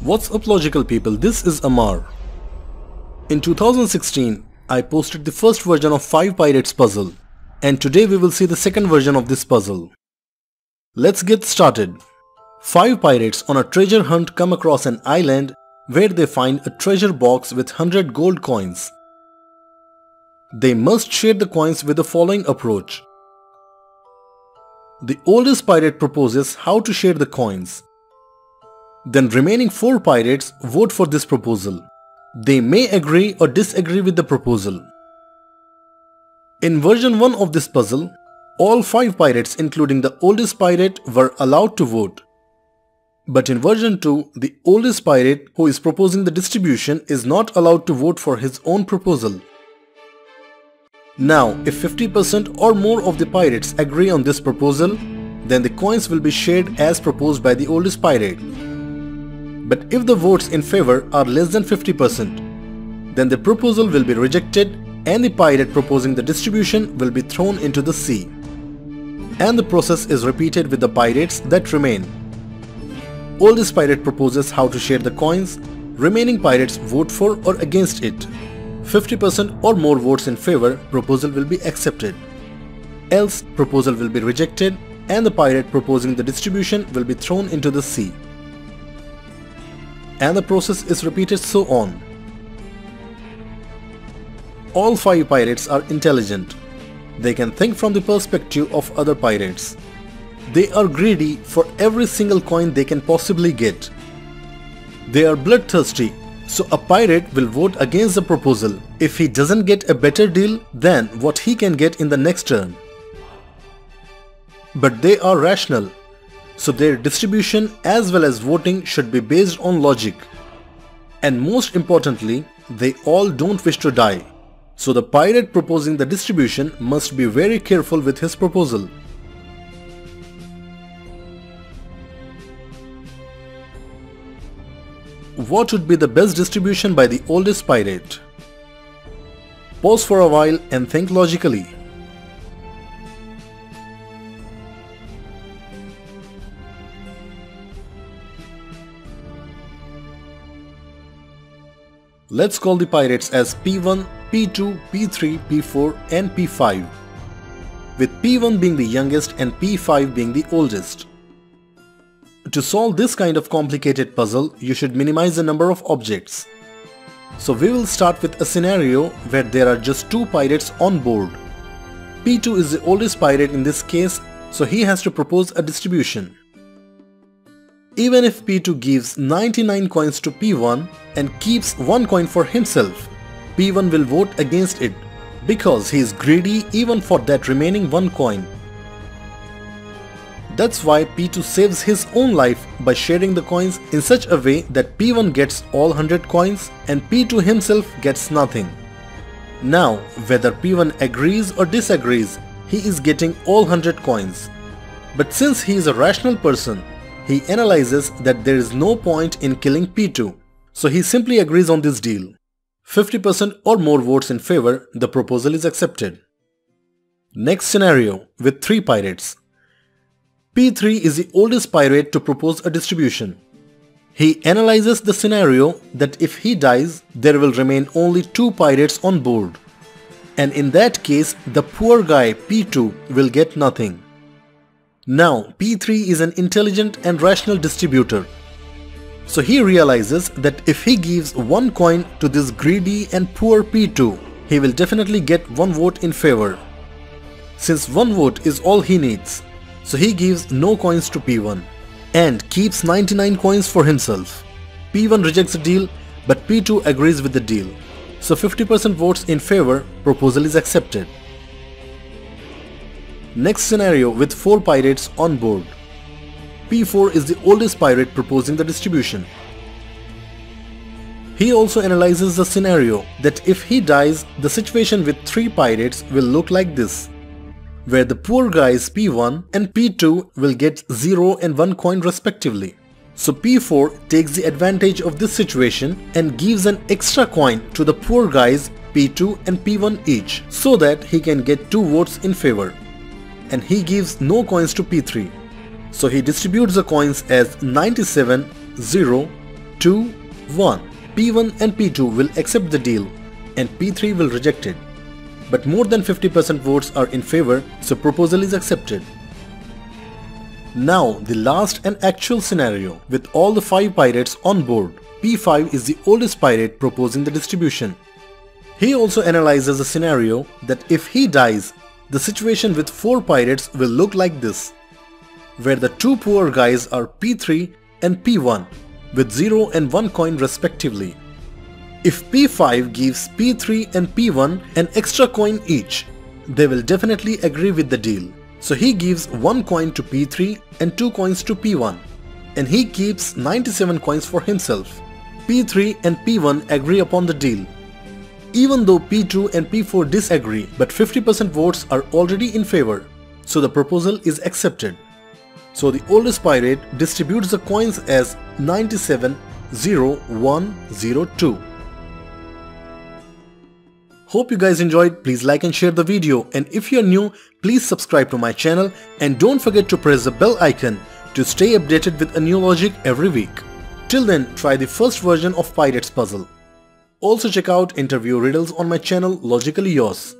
What's up logical people, this is Amar. In 2016, I posted the first version of 5 Pirates puzzle and today we will see the second version of this puzzle. Let's get started. 5 pirates on a treasure hunt come across an island where they find a treasure box with 100 gold coins. They must share the coins with the following approach. The oldest pirate proposes how to share the coins. Then remaining 4 pirates vote for this proposal. They may agree or disagree with the proposal. In version 1 of this puzzle, all 5 pirates including the oldest pirate were allowed to vote. But in version 2, the oldest pirate who is proposing the distribution is not allowed to vote for his own proposal. Now, if 50% or more of the pirates agree on this proposal, then the coins will be shared as proposed by the oldest pirate. But if the votes in favor are less than 50%, then the proposal will be rejected and the pirate proposing the distribution will be thrown into the sea. And the process is repeated with the pirates that remain. Oldest pirate proposes how to share the coins, remaining pirates vote for or against it. 50% or more votes in favor, proposal will be accepted. Else, proposal will be rejected and the pirate proposing the distribution will be thrown into the sea and the process is repeated so on. All five pirates are intelligent. They can think from the perspective of other pirates. They are greedy for every single coin they can possibly get. They are bloodthirsty, so a pirate will vote against the proposal if he doesn't get a better deal than what he can get in the next turn. But they are rational so their distribution as well as voting should be based on logic. And most importantly, they all don't wish to die. So the pirate proposing the distribution must be very careful with his proposal. What would be the best distribution by the oldest pirate? Pause for a while and think logically. Let's call the pirates as P1, P2, P3, P4 and P5 with P1 being the youngest and P5 being the oldest. To solve this kind of complicated puzzle, you should minimize the number of objects. So we will start with a scenario where there are just two pirates on board. P2 is the oldest pirate in this case, so he has to propose a distribution. Even if P2 gives 99 coins to P1 and keeps 1 coin for himself, P1 will vote against it because he is greedy even for that remaining 1 coin. That's why P2 saves his own life by sharing the coins in such a way that P1 gets all 100 coins and P2 himself gets nothing. Now, whether P1 agrees or disagrees, he is getting all 100 coins. But since he is a rational person, he analyzes that there is no point in killing P2, so he simply agrees on this deal. 50% or more votes in favor, the proposal is accepted. Next scenario with 3 pirates. P3 is the oldest pirate to propose a distribution. He analyzes the scenario that if he dies, there will remain only 2 pirates on board. And in that case, the poor guy P2 will get nothing. Now, P3 is an intelligent and rational distributor. So he realizes that if he gives one coin to this greedy and poor P2, he will definitely get one vote in favor. Since one vote is all he needs, so he gives no coins to P1 and keeps 99 coins for himself. P1 rejects the deal but P2 agrees with the deal. So 50% votes in favor, proposal is accepted. Next scenario with 4 pirates on board. P4 is the oldest pirate proposing the distribution. He also analyzes the scenario that if he dies, the situation with 3 pirates will look like this, where the poor guys P1 and P2 will get 0 and 1 coin respectively. So P4 takes the advantage of this situation and gives an extra coin to the poor guys P2 and P1 each so that he can get 2 votes in favor and he gives no coins to P3. So he distributes the coins as 97, 0, 2, 1. P1 and P2 will accept the deal and P3 will reject it. But more than 50% votes are in favor so proposal is accepted. Now the last and actual scenario with all the 5 pirates on board. P5 is the oldest pirate proposing the distribution. He also analyzes a scenario that if he dies, the situation with 4 pirates will look like this, where the two poor guys are P3 and P1 with 0 and 1 coin respectively. If P5 gives P3 and P1 an extra coin each, they will definitely agree with the deal. So he gives 1 coin to P3 and 2 coins to P1 and he keeps 97 coins for himself. P3 and P1 agree upon the deal even though P2 and P4 disagree but 50% votes are already in favor, so the proposal is accepted. So the oldest pirate distributes the coins as 970102. Hope you guys enjoyed, please like and share the video and if you are new, please subscribe to my channel and don't forget to press the bell icon to stay updated with a new logic every week. Till then, try the first version of Pirates Puzzle. Also check out interview riddles on my channel Logically Yours.